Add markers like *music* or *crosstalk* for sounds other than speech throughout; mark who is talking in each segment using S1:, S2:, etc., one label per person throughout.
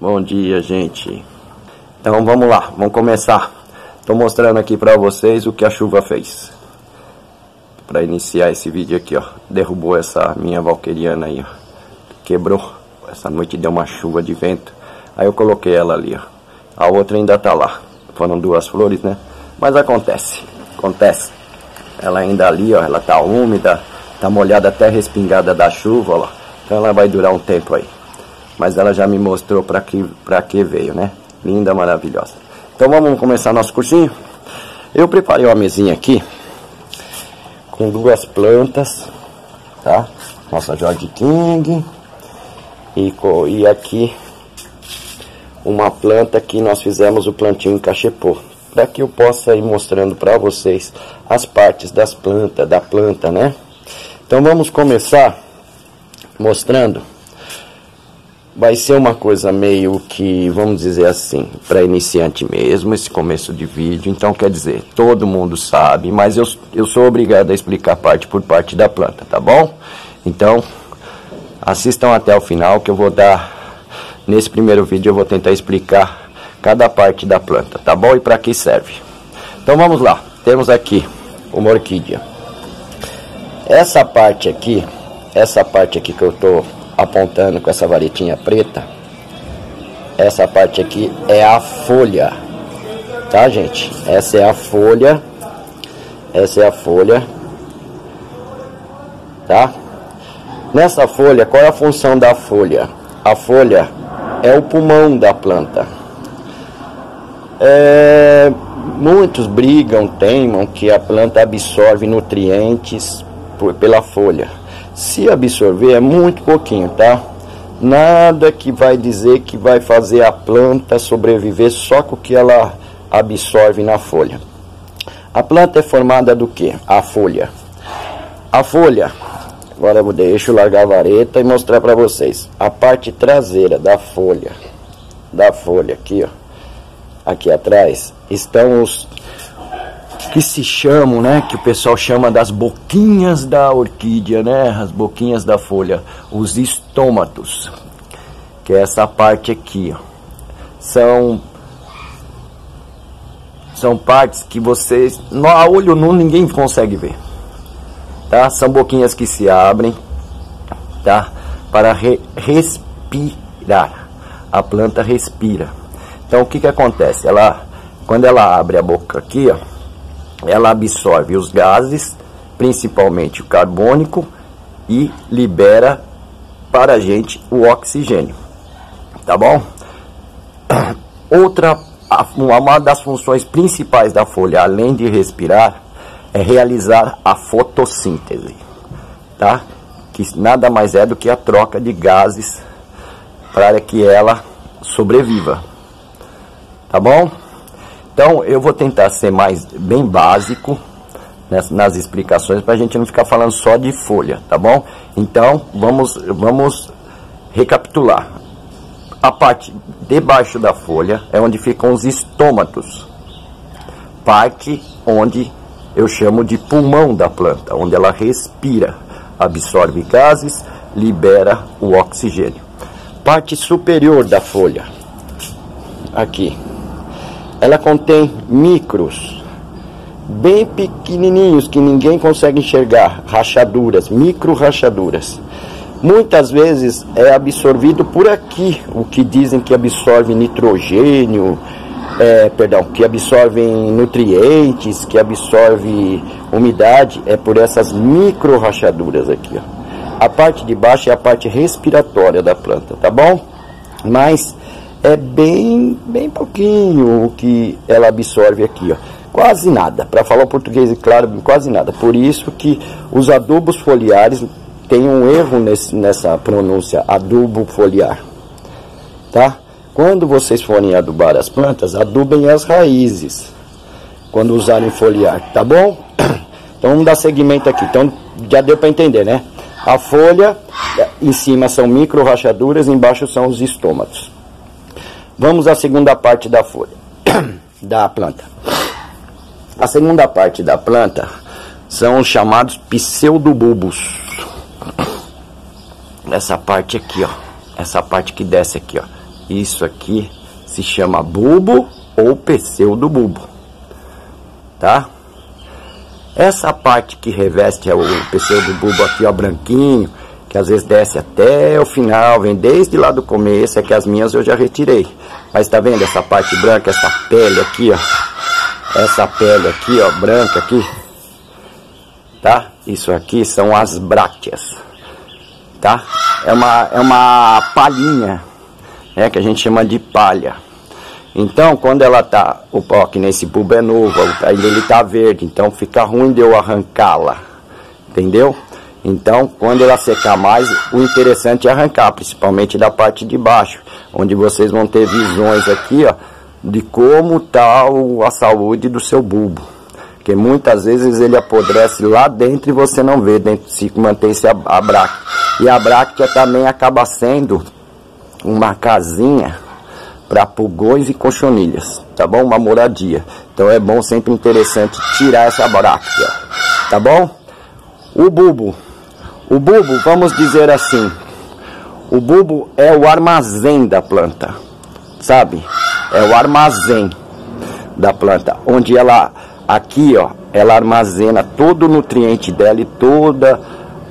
S1: Bom dia, gente. Então vamos lá, vamos começar. Estou mostrando aqui para vocês o que a chuva fez. Para iniciar esse vídeo aqui, ó. Derrubou essa minha valqueriana aí, ó. Quebrou. Essa noite deu uma chuva de vento. Aí eu coloquei ela ali, ó. A outra ainda tá lá. Foram duas flores, né? Mas acontece. Acontece. Ela ainda ali, ó. Ela tá úmida. Tá molhada até respingada da chuva, ó. Então ela vai durar um tempo aí. Mas ela já me mostrou para que, pra que veio, né? Linda, maravilhosa. Então vamos começar nosso cursinho? Eu preparei uma mesinha aqui com duas plantas, tá? Nossa George King e, e aqui uma planta que nós fizemos o plantio em cachepô para que eu possa ir mostrando para vocês as partes das plantas, da planta, né? Então vamos começar mostrando, vai ser uma coisa meio que, vamos dizer assim, para iniciante mesmo, esse começo de vídeo. Então, quer dizer, todo mundo sabe, mas eu, eu sou obrigado a explicar parte por parte da planta, tá bom? Então, assistam até o final que eu vou dar, nesse primeiro vídeo eu vou tentar explicar cada parte da planta, tá bom? E para que serve. Então, vamos lá. Temos aqui uma orquídea. Essa parte aqui essa parte aqui que eu tô apontando com essa varetinha preta, essa parte aqui é a folha, tá gente? Essa é a folha, essa é a folha, tá? Nessa folha, qual é a função da folha? A folha é o pulmão da planta. É, muitos brigam, teimam que a planta absorve nutrientes por, pela folha. Se absorver é muito pouquinho, tá? Nada que vai dizer que vai fazer a planta sobreviver só com o que ela absorve na folha. A planta é formada do que? A folha. A folha, agora eu deixo largar a vareta e mostrar para vocês. A parte traseira da folha, da folha aqui, ó, aqui atrás, estão os que se chamam, né, que o pessoal chama das boquinhas da orquídea, né, as boquinhas da folha, os estômatos, que é essa parte aqui, ó. São são partes que vocês, a olho nu ninguém consegue ver. Tá? São boquinhas que se abrem, tá? Para re, respirar. A planta respira. Então o que que acontece? Ela quando ela abre a boca aqui, ó, ela absorve os gases, principalmente o carbônico, e libera para a gente o oxigênio. Tá bom? *coughs* Outra, uma das funções principais da folha, além de respirar, é realizar a fotossíntese, tá? Que nada mais é do que a troca de gases para que ela sobreviva. Tá bom? Então eu vou tentar ser mais bem básico nas, nas explicações para a gente não ficar falando só de folha, tá bom? Então vamos, vamos recapitular. A parte debaixo da folha é onde ficam os estômatos, parte onde eu chamo de pulmão da planta, onde ela respira, absorve gases, libera o oxigênio. Parte superior da folha, aqui, ela contém micros, bem pequenininhos que ninguém consegue enxergar, rachaduras, micro rachaduras. Muitas vezes é absorvido por aqui, o que dizem que absorve nitrogênio, é, perdão, que absorve nutrientes, que absorve umidade, é por essas micro rachaduras aqui. Ó. A parte de baixo é a parte respiratória da planta, tá bom? Mas é bem, bem pouquinho o que ela absorve aqui, ó. Quase nada, para falar o português claro, quase nada. Por isso que os adubos foliares tem um erro nesse, nessa pronúncia, adubo foliar, tá? Quando vocês forem adubar as plantas, adubem as raízes, quando usarem foliar, tá bom? *coughs* Então vamos dar seguimento aqui. Então já deu para entender, né? A folha, em cima são micro rachaduras, embaixo são os estômatos. Vamos à segunda parte da folha, *clears throat* da planta. A segunda parte da planta são os chamados pseudobulbos. Essa parte aqui, ó. Essa parte que desce aqui, ó. Isso aqui se chama bulbo ou pseudobulbo, tá? Essa parte que reveste o pseudobulbo aqui, ó, branquinho, que às vezes desce até o final, vem desde lá do começo, é que as minhas eu já retirei. Mas tá vendo essa parte branca, essa pele aqui, ó, essa pele aqui, ó, branca aqui, tá? Isso aqui são as brácteas, tá? É uma, é uma palhinha, né, que a gente chama de palha. Então, quando ela tá, o pó que nesse bulbo é novo, ainda ele tá verde, então fica ruim de eu arrancá-la, entendeu? Então, quando ela secar mais, o interessante é arrancar, principalmente da parte de baixo, onde vocês vão ter visões aqui, ó, de como tá a saúde do seu bulbo. Porque muitas vezes ele apodrece lá dentro e você não vê, dentro se mantém-se a, a bráquia. E a bráquia também acaba sendo uma casinha para pulgões e cochonilhas, tá bom? Uma moradia. Então é bom, sempre interessante tirar essa bráquia, tá bom? O bulbo. O bulbo, vamos dizer assim, o bulbo é o armazém da planta, sabe? É o armazém da planta, onde ela Aqui, ó, ela armazena todo o nutriente dela e toda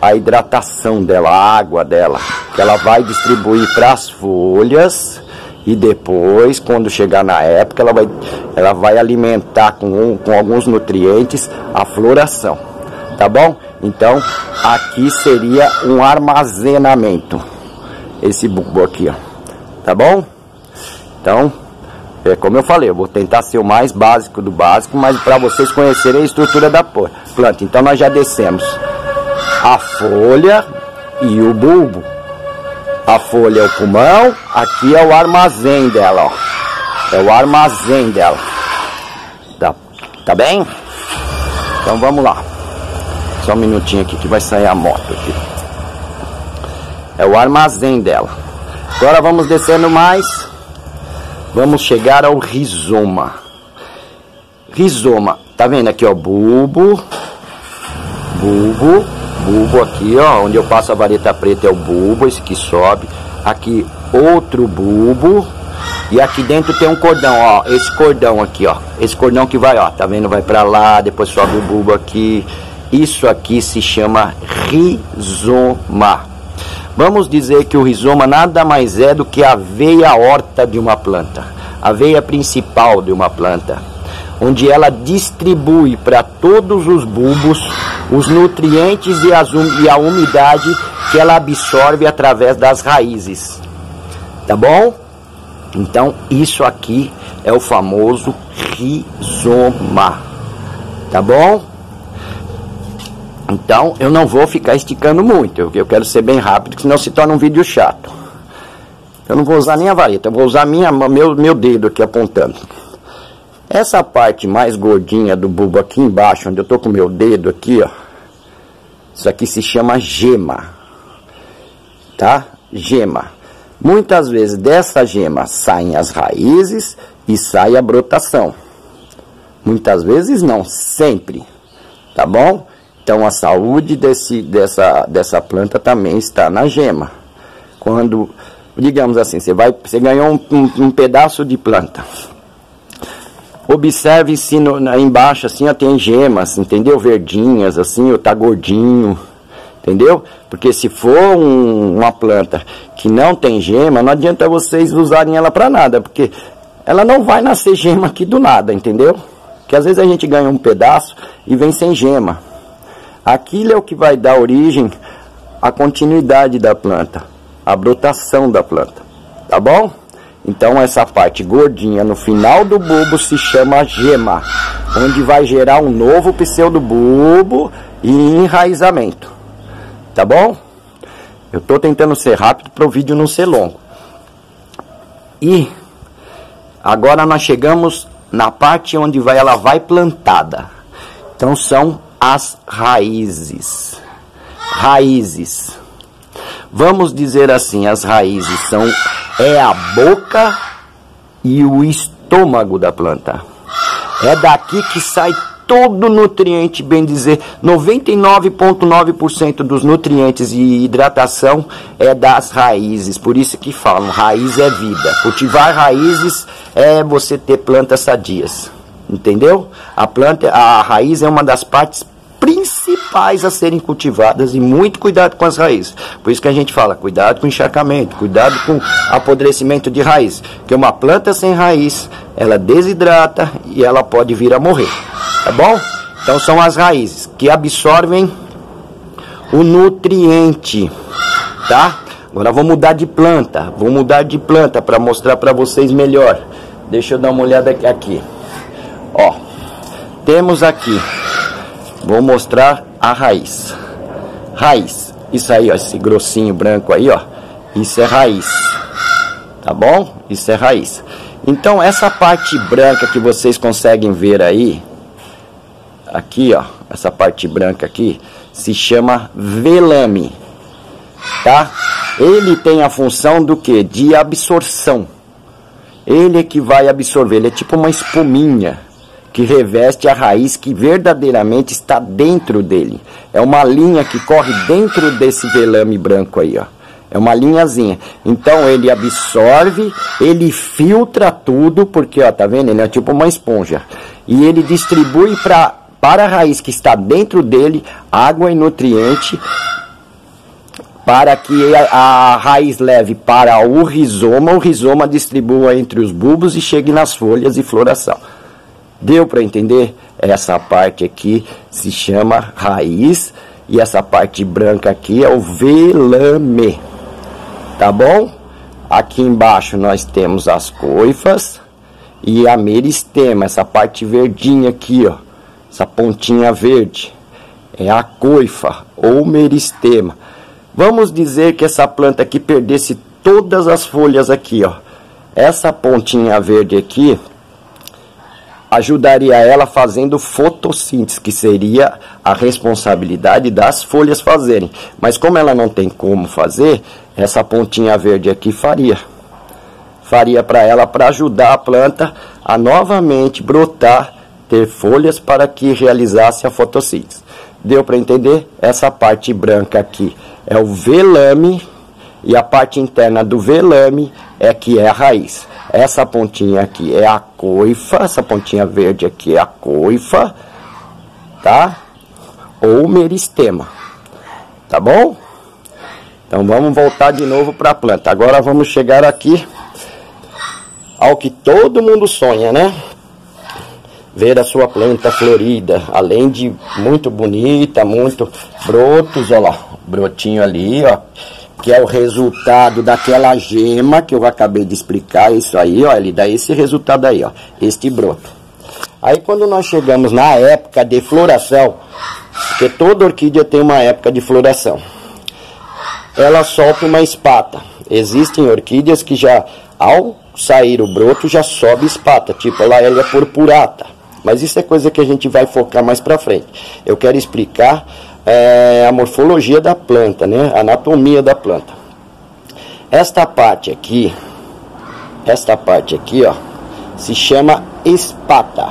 S1: a hidratação dela, a água dela, que ela vai distribuir para as folhas e depois, quando chegar na época, ela vai, ela vai alimentar com, com alguns nutrientes a floração, tá bom? Então, aqui seria um armazenamento, esse bulbo aqui, ó, tá bom? Então, é, como eu falei, eu vou tentar ser o mais básico do básico, mas para vocês conhecerem a estrutura da planta. Então nós já descemos a folha e o bulbo. A folha é o pulmão, aqui é o armazém dela, ó. É o armazém dela. Tá, tá bem? Então vamos lá. Só um minutinho aqui que vai sair a moto aqui. É o armazém dela. Agora vamos descendo mais Vamos chegar ao rizoma. Rizoma, tá vendo aqui, ó, bulbo, bulbo, bulbo aqui, ó, onde eu passo a vareta preta é o bulbo, esse que sobe. Aqui outro bulbo e aqui dentro tem um cordão, ó, esse cordão aqui, ó, esse cordão que vai, ó, tá vendo, vai para lá, depois sobe o bulbo aqui. Isso aqui se chama rizoma. Vamos dizer que o rizoma nada mais é do que a veia horta de uma planta, a veia principal de uma planta, onde ela distribui para todos os bulbos os nutrientes e, um, e a umidade que ela absorve através das raízes. Tá bom? Então, isso aqui é o famoso rizoma. Tá bom? Então eu não vou ficar esticando muito, eu, eu quero ser bem rápido, senão se torna um vídeo chato. Eu não vou usar nem a vareta, eu vou usar minha, meu, meu dedo aqui apontando. Essa parte mais gordinha do bulbo aqui embaixo, onde eu tô com meu dedo aqui, ó. Isso aqui se chama gema. Tá? Gema. Muitas vezes dessa gema saem as raízes e sai a brotação. Muitas vezes não, sempre. Tá bom? Então a saúde desse, dessa, dessa planta também está na gema. Quando, digamos assim, você, vai, você ganhou um, um, um pedaço de planta. Observe se no, na, embaixo assim ó, tem gemas, entendeu? Verdinhas, assim, ou tá gordinho, entendeu? Porque se for um, uma planta que não tem gema, não adianta vocês usarem ela para nada, porque ela não vai nascer gema aqui do nada, entendeu? Que às vezes a gente ganha um pedaço e vem sem gema. Aquilo é o que vai dar origem à continuidade da planta, à brotação da planta. Tá bom? Então essa parte gordinha no final do bulbo se chama gema, onde vai gerar um novo pseudobulbo e enraizamento. Tá bom? Eu estou tentando ser rápido para o vídeo não ser longo. E agora nós chegamos na parte onde vai, ela vai plantada. Então são as raízes. Raízes. Vamos dizer assim, as raízes são é a boca e o estômago da planta. É daqui que sai todo nutriente, bem dizer, 99,9% dos nutrientes e hidratação é das raízes. Por isso que falam, raiz é vida. Cultivar raízes é você ter plantas sadias. Entendeu? A planta, a raiz é uma das partes principais a serem cultivadas e muito cuidado com as raízes. Por isso que a gente fala, cuidado com encharcamento, cuidado com apodrecimento de raiz, que uma planta sem raiz, ela desidrata e ela pode vir a morrer. Tá bom? Então são as raízes que absorvem o nutriente, tá? Agora vou mudar de planta, vou mudar de planta para mostrar para vocês melhor. Deixa eu dar uma olhada aqui. Ó, temos aqui Vou mostrar a raiz. Raiz. Isso aí, ó, esse grossinho branco aí, ó. Isso é raiz. Tá bom? Isso é raiz. Então, essa parte branca que vocês conseguem ver aí, aqui, ó, essa parte branca aqui, se chama velame. Tá? Ele tem a função do que? De absorção. Ele é que vai absorver, ele é tipo uma espuminha que reveste a raiz que verdadeiramente está dentro dele. É uma linha que corre dentro desse velame branco aí, ó. É uma linhazinha. Então ele absorve, ele filtra tudo, porque ó, tá vendo? Ele é tipo uma esponja. E ele distribui para para a raiz que está dentro dele água e nutriente para que a, a, raiz leve para o rizoma, o rizoma distribua entre os bulbos e chegue nas folhas e floração. Deu para entender? Essa parte aqui se chama raiz e essa parte branca aqui é o velame. Tá bom? Aqui embaixo nós temos as coifas e a meristema, essa parte verdinha aqui, ó. Essa pontinha verde é a coifa ou meristema. Vamos dizer que essa planta aqui perdesse todas as folhas aqui, ó. Essa pontinha verde aqui ajudaria ela fazendo fotossíntese, que seria a responsabilidade das folhas fazerem. Mas como ela não tem como fazer, essa pontinha verde aqui faria. Faria para ela para ajudar a planta a novamente brotar, ter folhas para que realizasse a fotossíntese. Deu para entender? Essa parte branca aqui é o velame e a parte interna do velame é que é a raiz. Essa pontinha aqui é a coifa, essa pontinha verde aqui é a coifa, tá? Ou meristema, tá bom? Então vamos voltar de novo para a planta. Agora vamos chegar aqui ao que todo mundo sonha, né? Ver a sua planta florida, além de muito bonita, muito brotos, olha lá, brotinho ali, ó que é o resultado daquela gema que eu acabei de explicar, isso aí, ó, ele dá esse resultado aí, ó, este broto. Aí quando nós chegamos na época de floração, porque toda orquídea tem uma época de floração, ela solta uma espata. Existem orquídeas que já, ao sair o broto, já sobe espata, tipo a Laelia purpurata. Mas isso é coisa que a gente vai focar mais pra frente. Eu quero explicar é, a morfologia da planta, né? A anatomia da planta. Esta parte aqui, esta parte aqui, ó, se chama espata.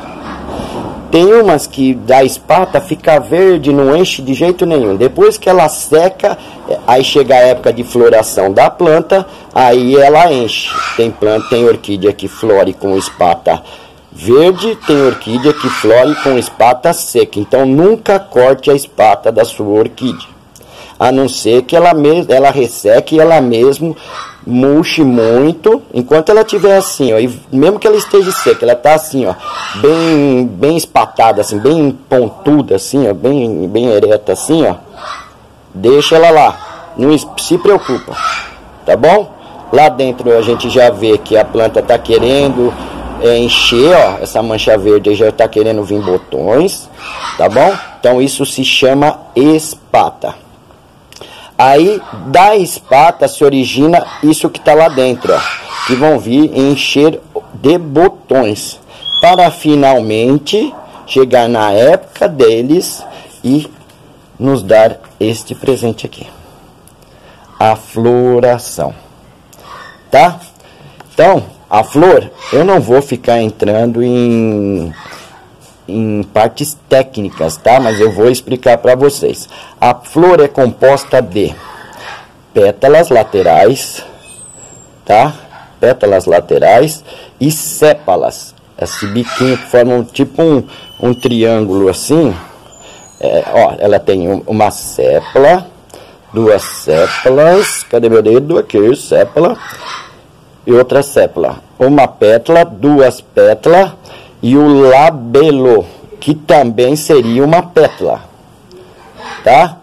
S1: Tem umas que da espata fica verde, não enche de jeito nenhum. Depois que ela seca, é, aí chega a época de floração da planta, aí ela enche. Tem planta, tem orquídea que flore com espata Verde tem orquídea que flore com espata seca, então nunca corte a espata da sua orquídea. A não ser que ela, ela resseque e ela mesmo murche muito, enquanto ela estiver assim, ó, e mesmo que ela esteja seca, ela está assim, ó, bem, bem espatada, assim, bem pontuda, assim, ó, bem, bem ereta, assim, ó, deixa ela lá, não se preocupa, tá bom? Lá dentro a gente já vê que a planta está querendo é, encher, ó, essa mancha verde já está querendo vir botões, tá bom? Então isso se chama espata. Aí da espata se origina isso que está lá dentro, ó, que vão vir encher de botões, para finalmente chegar na época deles e nos dar este presente aqui. A floração. Tá? Então, a flor, eu não vou ficar entrando em em partes técnicas, tá? Mas eu vou explicar para vocês. A flor é composta de pétalas laterais, tá? Pétalas laterais e sépalas. Esse biquinho que forma um, tipo um, um triângulo assim. É, ó, ela tem uma sépala, duas sépalas. Cadê meu dedo? Aqui, sépala. E outra sépala. Uma pétala, duas pétalas e o labelo, que também seria uma pétala. Tá?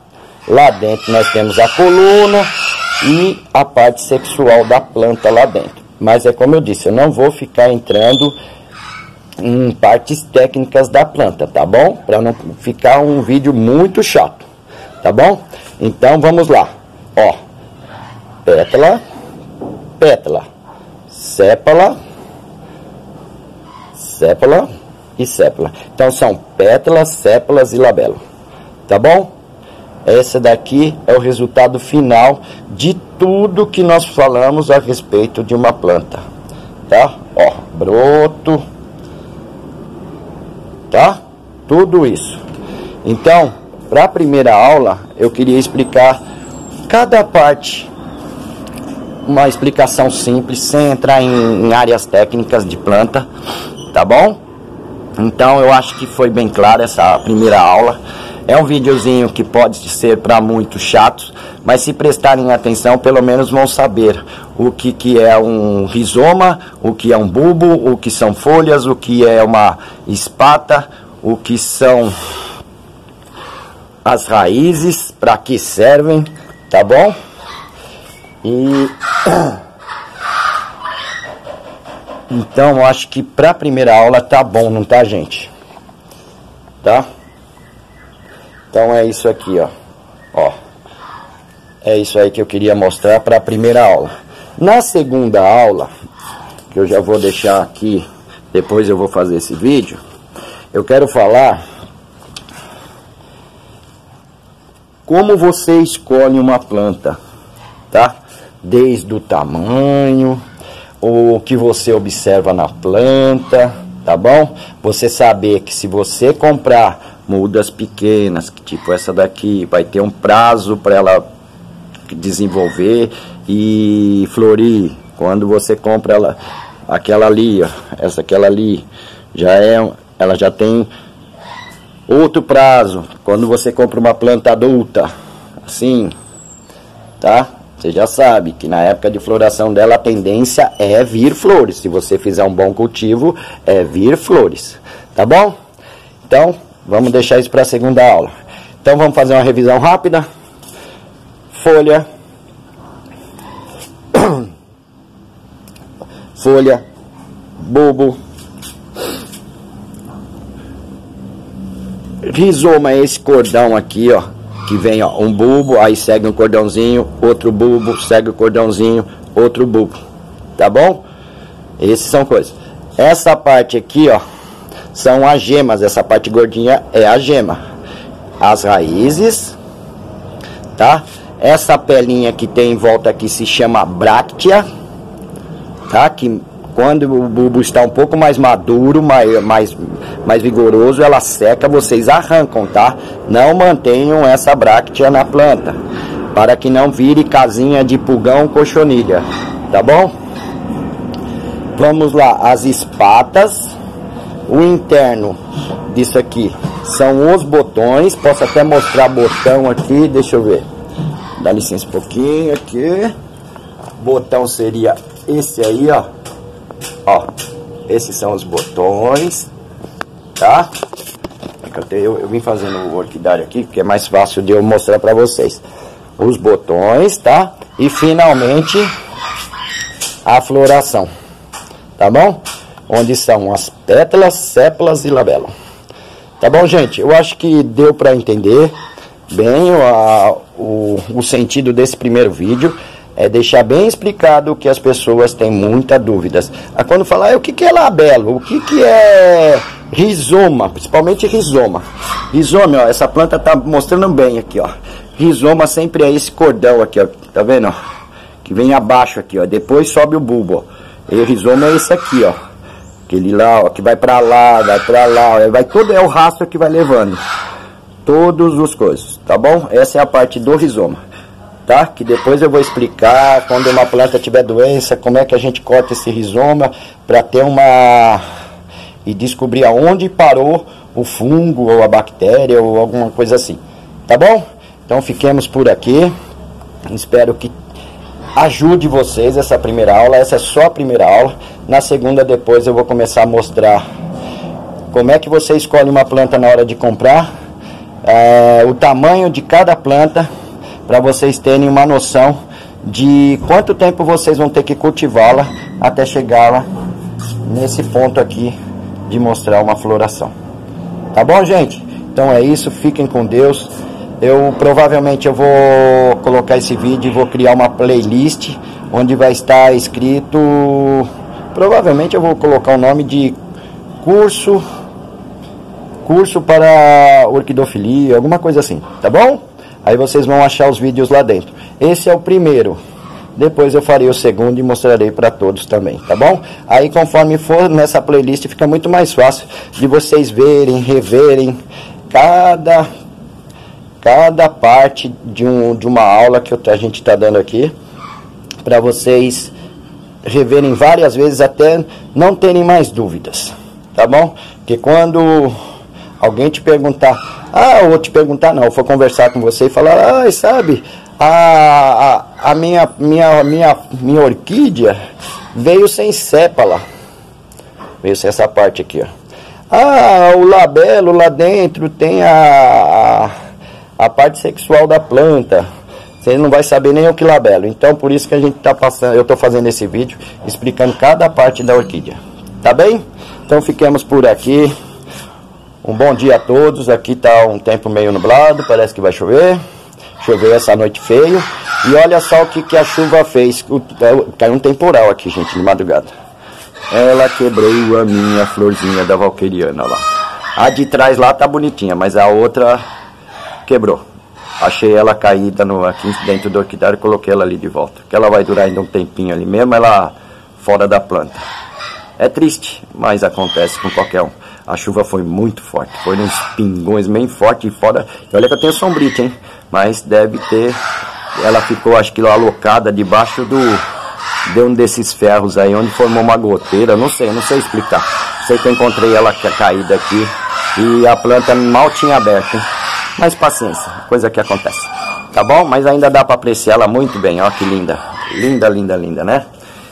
S1: Lá dentro nós temos a coluna e a parte sexual da planta lá dentro. Mas é como eu disse, eu não vou ficar entrando em partes técnicas da planta, tá bom? Para não ficar um vídeo muito chato, tá bom? Então vamos lá. Ó, pétala, pétala, sépala, sépala e sépala. Então são pétalas, sépalas e labelo. Tá bom? Esse daqui é o resultado final de tudo que nós falamos a respeito de uma planta. Tá? Ó, broto. Tá? Tudo isso. Então, para a primeira aula, eu queria explicar cada parte uma explicação simples, sem entrar em, em áreas técnicas de planta tá bom? Então eu acho que foi bem claro essa primeira aula. É um videozinho que pode ser para muitos chatos, mas se prestarem atenção, pelo menos vão saber o que, que é um rizoma, o que é um bulbo, o que são folhas, o que é uma espata, o que são as raízes, para que servem, tá bom? E *coughs* Então, eu acho que para a primeira aula tá bom, não tá, gente? Tá? Então é isso aqui, ó. Ó. É isso aí que eu queria mostrar para a primeira aula. Na segunda aula, que eu já vou deixar aqui, depois eu vou fazer esse vídeo, eu quero falar como você escolhe uma planta, tá? Desde o tamanho, o que você observa na planta, tá bom? Você saber que se você comprar mudas pequenas, tipo essa daqui, vai ter um prazo para ela desenvolver e florir. Quando você compra ela, aquela ali, ó, essa aquela ali, já é, ela já tem outro prazo. Quando você compra uma planta adulta, assim, tá? Você já sabe que na época de floração dela a tendência é vir flores. Se você fizer um bom cultivo, é vir flores. Tá bom? Então, vamos deixar isso para a segunda aula. Então, vamos fazer uma revisão rápida. Folha. *coughs* Folha. Bulbo. Rizoma esse cordão aqui, ó que vem ó, um bulbo, aí segue um cordãozinho, outro bulbo, segue o cordãozinho, outro bulbo. Tá bom? Essas são coisas. Essa parte aqui, ó, são as gemas. Essa parte gordinha é a gema. As raízes, tá? Essa pelinha que tem em volta aqui se chama bráctea, tá? Que quando o bulbo está um pouco mais maduro, mais, mais, mais vigoroso, ela seca, vocês arrancam, tá? Não mantenham essa bráctea na planta, para que não vire casinha de pulgão cochonilha, tá bom? Vamos lá, as espatas, o interno disso aqui são os botões, posso até mostrar botão aqui, deixa eu ver, dá licença um pouquinho aqui, botão seria esse aí, ó, Ó, esses são os botões, tá? É eu, eu vim fazendo o orquidário aqui, porque é mais fácil de eu mostrar para vocês. Os botões, tá? E finalmente a floração, tá bom? Onde são as pétalas, sépalas e labelo. Tá bom, gente? Eu acho que deu para entender bem a, o, o sentido desse primeiro vídeo é deixar bem explicado que as pessoas têm muitas dúvidas. A quando falar ah, o que, que é labelo, o que, que é rizoma, principalmente rizoma. Rizoma, ó, essa planta tá mostrando bem aqui, ó. Rizoma sempre é esse cordão aqui, ó, tá vendo? Ó? Que vem abaixo aqui, ó. Depois sobe o bulbo, ó. E o rizoma é esse aqui, ó. Aquele lá, ó, que vai para lá, vai para lá, vai todo é o rastro que vai levando. Todos os coisas, tá bom? Essa é a parte do rizoma, tá? Que depois eu vou explicar quando uma planta tiver doença, como é que a gente corta esse rizoma para ter uma e descobrir aonde parou o fungo ou a bactéria ou alguma coisa assim. Tá bom? Então fiquemos por aqui. Espero que ajude vocês essa primeira aula. Essa é só a primeira aula. Na segunda, depois eu vou começar a mostrar como é que você escolhe uma planta na hora de comprar, é, o tamanho de cada planta, para vocês terem uma noção de quanto tempo vocês vão ter que cultivá-la até chegá-la nesse ponto aqui de mostrar uma floração. Tá bom, gente? Então é isso, fiquem com Deus. Eu provavelmente eu vou colocar esse vídeo e vou criar uma playlist onde vai estar escrito provavelmente eu vou colocar o nome de curso curso para orquidofilia, alguma coisa assim, tá bom? Aí vocês vão achar os vídeos lá dentro. Esse é o primeiro. Depois eu farei o segundo e mostrarei para todos também, tá bom? Aí conforme for nessa playlist fica muito mais fácil de vocês verem, reverem cada cada parte de, um, de uma aula que a gente está dando aqui para vocês reverem várias vezes até não terem mais dúvidas, tá bom? Porque quando alguém te perguntar, ah, ou te perguntar não, for conversar com você e falar, ah, sabe, a, a, a minha, minha, minha, minha orquídea veio sem sépala. Veio sem essa parte aqui, ó. Ah, o labelo lá dentro tem a, a, a parte sexual da planta. Você não vai saber nem o que labelo. Então, por isso que a gente está passando, eu estou fazendo esse vídeo explicando cada parte da orquídea. Tá bem? Então, ficamos por aqui. Um bom dia a todos. Aqui está um tempo meio nublado, parece que vai chover. Choveu essa noite feio. E olha só o que, que a chuva fez. É, caiu um temporal aqui, gente, de madrugada. Ela quebrou a minha florzinha da valqueriana lá. A de trás lá tá bonitinha, mas a outra quebrou. Achei ela caída no, aqui dentro do orquidário e coloquei ela ali de volta. Que ela vai durar ainda um tempinho ali mesmo, ela fora da planta. É triste, mas acontece com qualquer um. A chuva foi muito forte, foi uns pingões bem fortes e fora. Olha que eu tenho sombrite, hein? Mas deve ter. Ela ficou, acho que lá alocada debaixo do. De um desses ferros aí, onde formou uma goteira. Não sei, não sei explicar. Sei que eu encontrei ela caída aqui. E a planta mal tinha aberto. Hein? Mas paciência, coisa que acontece. Tá bom? Mas ainda dá para apreciar ela muito bem. Ó que linda. Linda, linda, linda, né?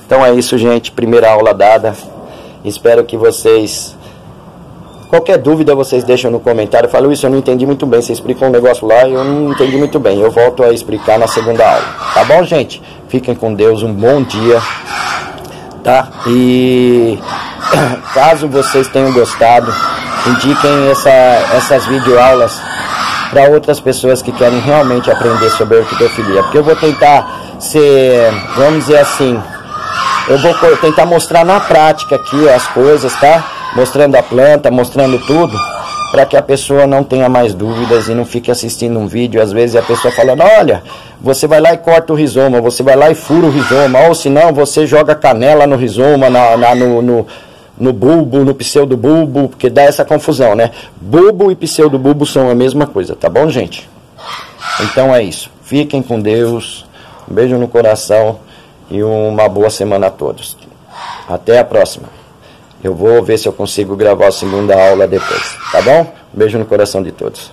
S1: Então é isso, gente. Primeira aula dada. Espero que vocês. Qualquer dúvida vocês deixam no comentário. Falo isso, eu não entendi muito bem. Você explicou um negócio lá e eu não entendi muito bem. Eu volto a explicar na segunda aula. Tá bom, gente? Fiquem com Deus. Um bom dia. Tá? E *coughs* caso vocês tenham gostado, indiquem essa, essas videoaulas para outras pessoas que querem realmente aprender sobre orquidofilia. Porque eu vou tentar ser, vamos dizer assim, eu vou tentar mostrar na prática aqui as coisas, tá? Mostrando a planta, mostrando tudo, para que a pessoa não tenha mais dúvidas e não fique assistindo um vídeo, às vezes a pessoa falando, olha, você vai lá e corta o rizoma, você vai lá e fura o rizoma, ou se não, você joga canela no rizoma, na, na no, no, no bulbo, no pseudobulbo, porque dá essa confusão, né? Bulbo e pseudobulbo são a mesma coisa, tá bom, gente? Então é isso. Fiquem com Deus. Um beijo no coração e uma boa semana a todos. Até a próxima. Eu vou ver se eu consigo gravar a segunda aula depois, tá bom? Um beijo no coração de todos.